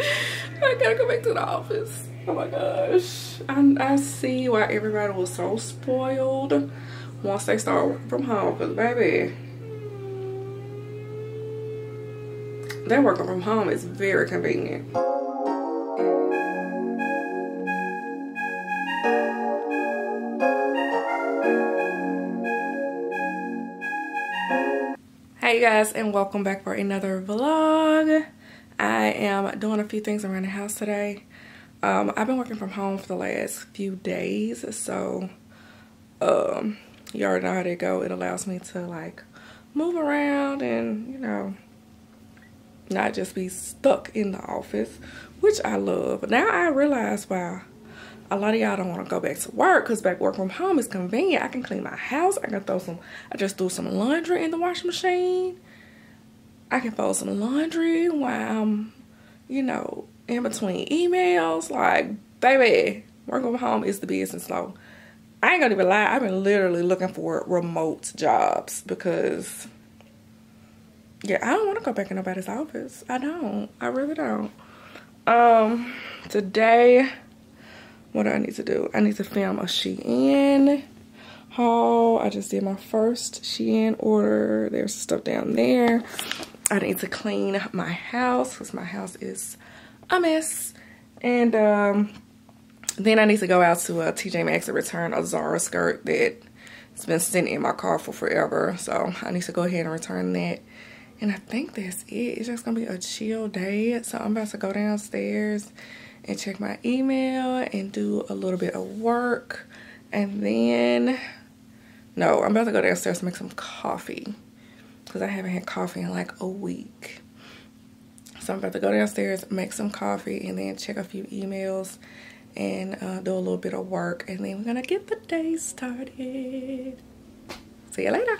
I gotta go back to the office. Oh my gosh. I, I see why everybody was so spoiled once they start working from home. Because, baby, that working from home is very convenient. Hey guys and welcome back for another vlog. I am doing a few things around the house today. Um, I've been working from home for the last few days so um, you already know how they go. It allows me to like move around and you know not just be stuck in the office which I love. Now I realize why a lot of y'all don't want to go back to work because back work from home is convenient. I can clean my house. I can throw some, I just threw some laundry in the washing machine. I can fold some laundry while I'm, you know, in between emails. Like, baby, work from home is the business. So I ain't gonna even lie. I've been literally looking for remote jobs because, yeah, I don't want to go back in nobody's office. I don't. I really don't. Um, today what do I need to do? I need to film a Shein haul. I just did my first Shein order. There's stuff down there. I need to clean my house because my house is a mess. And um, then I need to go out to a TJ Maxx and return a Zara skirt that's been sitting in my car for forever. So I need to go ahead and return that. And I think that's it. It's just going to be a chill day. So I'm about to go downstairs and check my email and do a little bit of work. And then, no, I'm about to go downstairs to make some coffee because I haven't had coffee in like a week. So I'm about to go downstairs, make some coffee, and then check a few emails and uh, do a little bit of work. And then we're going to get the day started. See you later.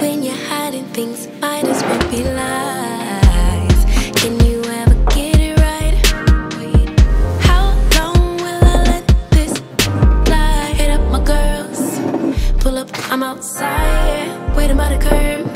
When you're hiding things, might as well be lies. Can you ever get it right? How long will I let this lie? Hit up my girls, pull up, I'm outside, waiting by the curb.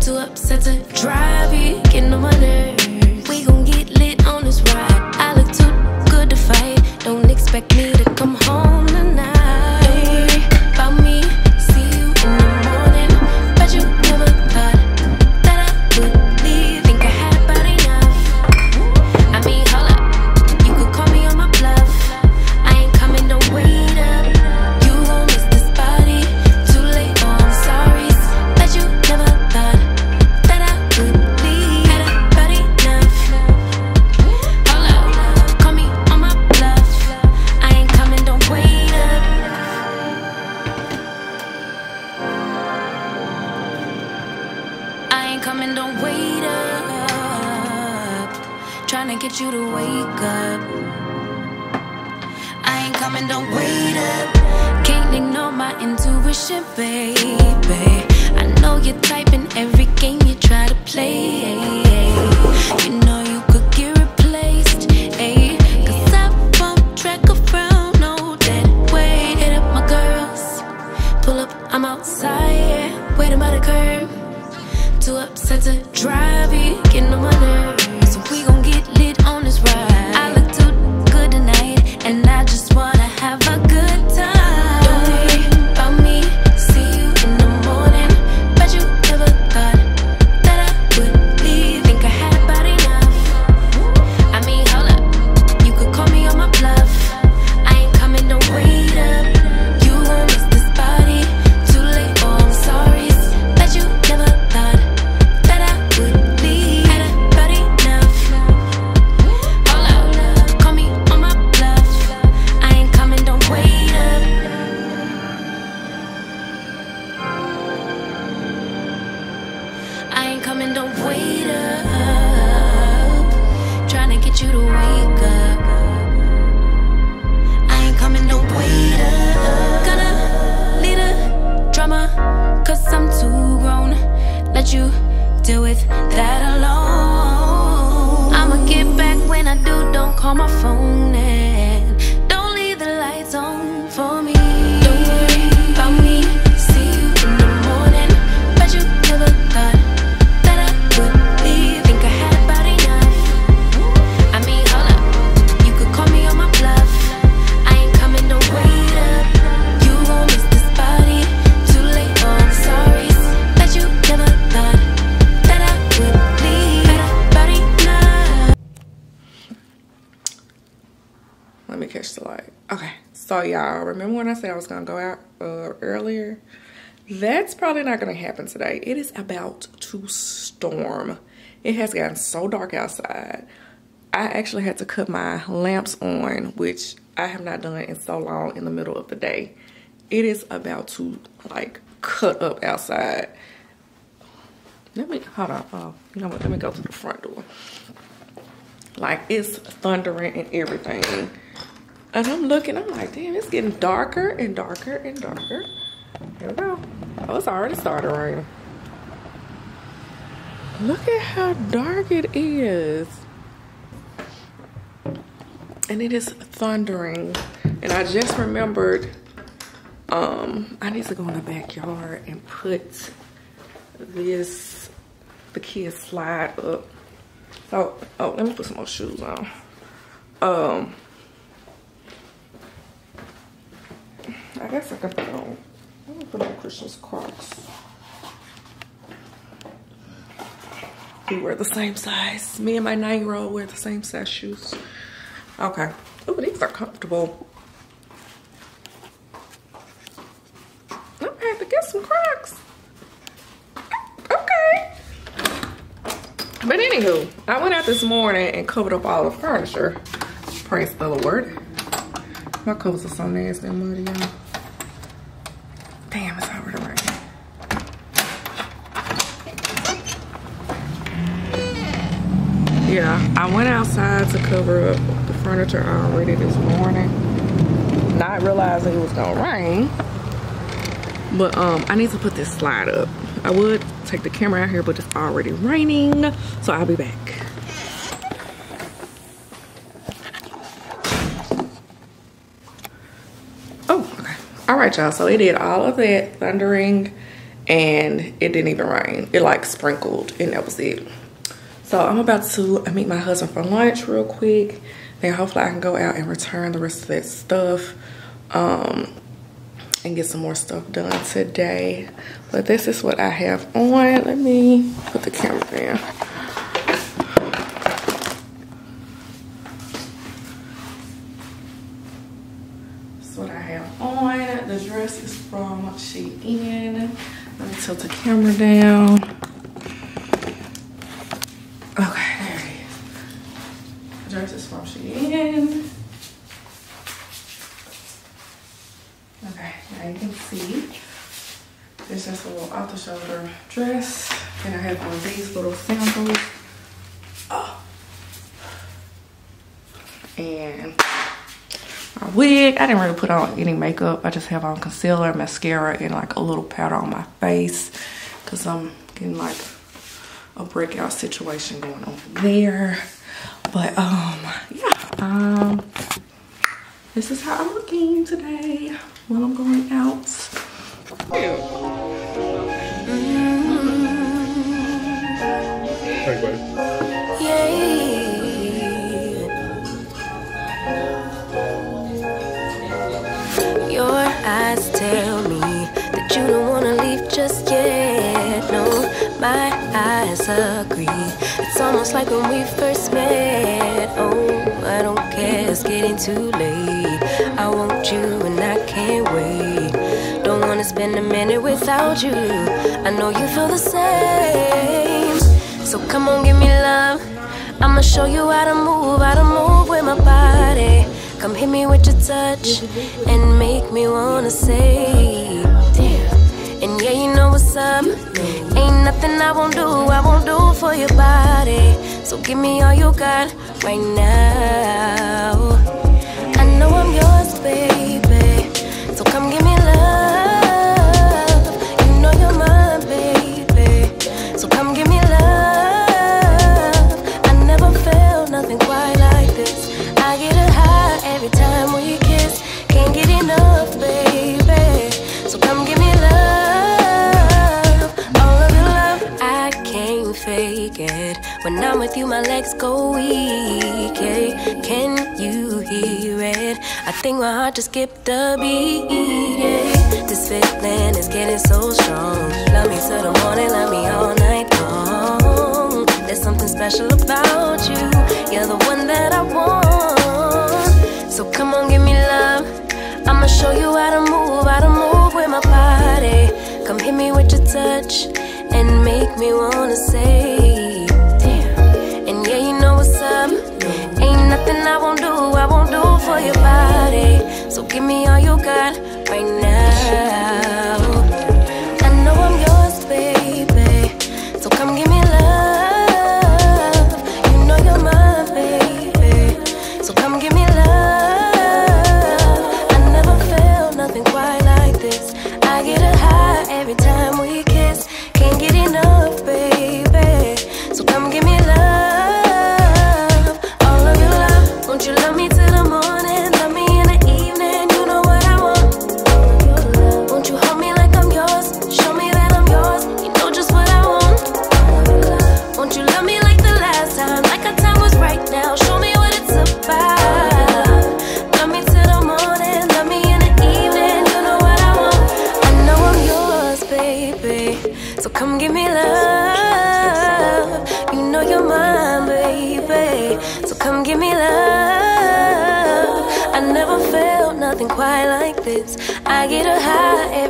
Too upset to drive, you getting on my nerves. Wait up. Can't ignore my intuition, baby. I know you're typing every game you try to play. You know you could get replaced. Cause I won't track around, no dead weight. Hit up my girls. Pull up, I'm outside. Waiting by the curb. Too upset to drive it, getting on my nerves. You to wake up. I ain't coming, don't wait up. Gonna lead a drama, cause I'm too grown. Let you deal with that alone. I'ma get back when I do, don't call my phone and so y'all remember when I said I was gonna go out uh, earlier? That's probably not gonna happen today. It is about to storm. It has gotten so dark outside. I actually had to cut my lamps on, which I have not done in so long in the middle of the day. It is about to like cut up outside. Let me hold on. Oh, you know what? Let me go to the front door. Like it's thundering and everything. And I'm looking, I'm like, damn, it's getting darker and darker and darker. Here we go. Oh, it's already started raining. Look at how dark it is. And it is thundering. And I just remembered um I need to go in the backyard and put this the kids slide up. So oh let me put some more shoes on. Um guess I can put on gonna put on Christian's Crocs. We wear the same size. Me and my nine-year-old wear the same size shoes. Okay. Oh, these are comfortable. I'm gonna have to get some Crocs. Okay. But anywho, I went out this morning and covered up all the furniture. Praise the Lord. My clothes are so nasty and muddy, y'all. Already raining. Yeah, I went outside to cover up the furniture already this morning. Not realizing it was gonna rain. But um, I need to put this slide up. I would take the camera out here, but it's already raining. So I'll be back. Oh, okay. All right, y'all. So it did all of that thundering and it didn't even rain. It like sprinkled and that was it. So I'm about to meet my husband for lunch real quick. Then hopefully I can go out and return the rest of that stuff um, and get some more stuff done today. But this is what I have on. Let me put the camera in. This is what I have on. The dress is from Shein. Let me tilt the camera down. Okay, there it is. The dress is from Shein. Okay, now you can see. It's just a little off the shoulder dress. And I have on these little sandals. Oh. And wig. I didn't really put on any makeup. I just have on concealer, mascara, and like a little powder on my face. Cause I'm getting like a breakout situation going on there. But um, yeah. Um, this is how I'm looking today when I'm going out. Hey, like when we first met. Oh, I don't care, it's getting too late. I want you and I can't wait. Don't wanna spend a minute without you. I know you feel the same. So come on, give me love. I'ma show you how to move, how to move with my body. Come hit me with your touch and make me wanna say, damn. And yeah, you know what's up. Ain't nothing I won't do, I won't do for your body. So give me all you got right now. I know I'm yours, baby. So come give me love. When I'm with you, my legs go weak. Can you hear it? I think my heart just skipped a beat. This feeling is getting so strong. Love me till the morning, love me all night long. There's something special about you. You're the one that I want. So come on, give me love. I'ma show you how to move, how to move with my body. Come hit me with your touch and make me wanna say, for your body. So give me all you got right now. I know I'm yours, baby. So come give me love. You know you're mine, baby. So come give me love. I never felt nothing quite like this. I get a high every time we kiss. Can't get enough, baby. So come give me love. All of your love. Won't you love me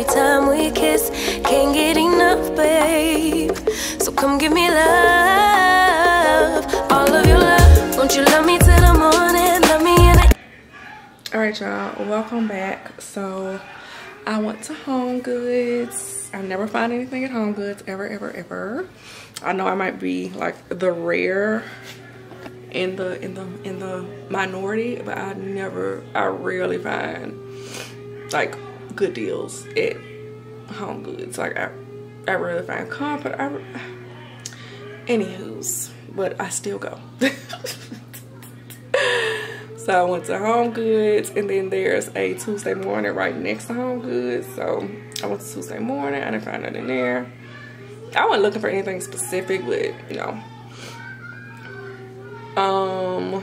every time we kiss. Can't get enough, babe. So come give me love. All of your love. Won't you love me till the morning? Love me in All right, y'all. Welcome back. So I went to Home Goods. I never find anything at Home Goods ever, ever, ever. I know I might be like the rare in the in the in the minority, but I never, I rarely find like good deals at Home Goods. Like I, I rarely find comfort. I, anywho's, but I still go. So I went to Home Goods and then there's a Tuesday morning right next to Home Goods. So I went to Tuesday morning. I didn't find nothing there. I wasn't looking for anything specific, but you know. Um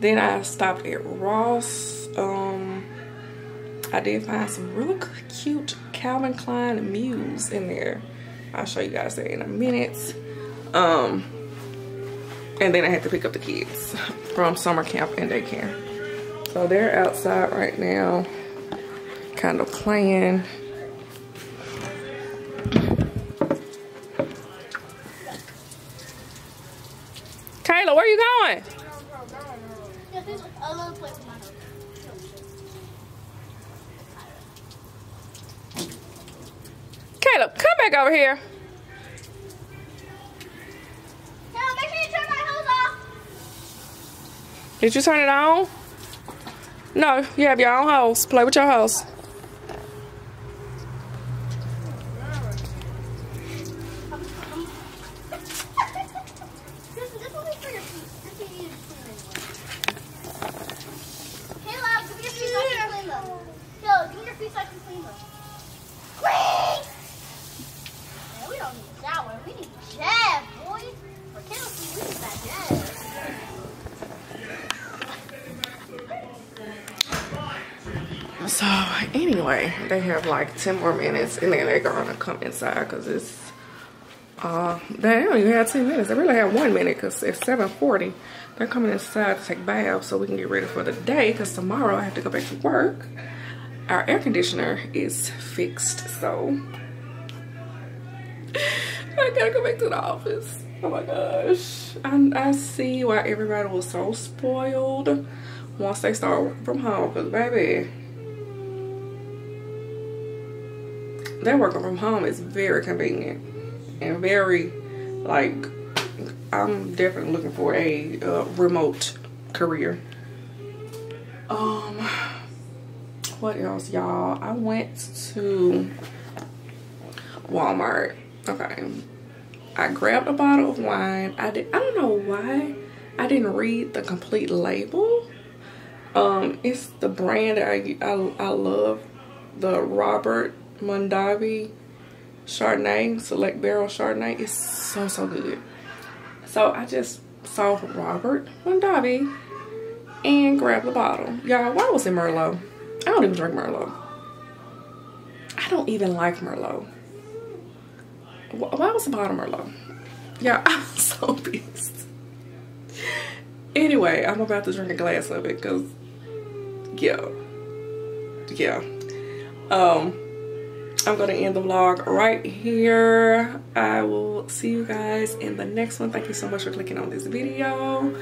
then I stopped at Ross. Um I did find some really cute Calvin Klein Muse in there. I'll show you guys that in a minute. Um and then I had to pick up the kids from summer camp and daycare. So they're outside right now, kind of playing. Kayla, where you going? Caleb, come back over here. Did you turn it on? No, you have your own hose. Play with your hose. Anyway, they have like 10 more minutes and then they're gonna come inside because it's uh they don't even have 10 minutes. They really have one minute because it's 7:40. They're coming inside to take baths so we can get ready for the day because tomorrow I have to go back to work. Our air conditioner is fixed, so I gotta go back to the office. Oh my gosh. I, I see why everybody was so spoiled once they start working from home because baby that working from home is very convenient and very like I'm definitely looking for a uh, remote career. Um, what else, y'all? I went to Walmart. Okay, I grabbed a bottle of wine. I did. I don't know why I didn't read the complete label. Um, it's the brand that I I, I love, the Robert Mondavi Chardonnay, Select Barrel Chardonnay. It's so, so good. So I just saw Robert Mondavi and grabbed the bottle. Y'all, why was it Merlot? I don't even drink Merlot. I don't even like Merlot. Why was the bottle Merlot? Yeah, I'm so pissed. Anyway, I'm about to drink a glass of it because, yeah, yeah. Um, I'm going to end the vlog right here. I will see you guys in the next one. Thank you so much for clicking on this video.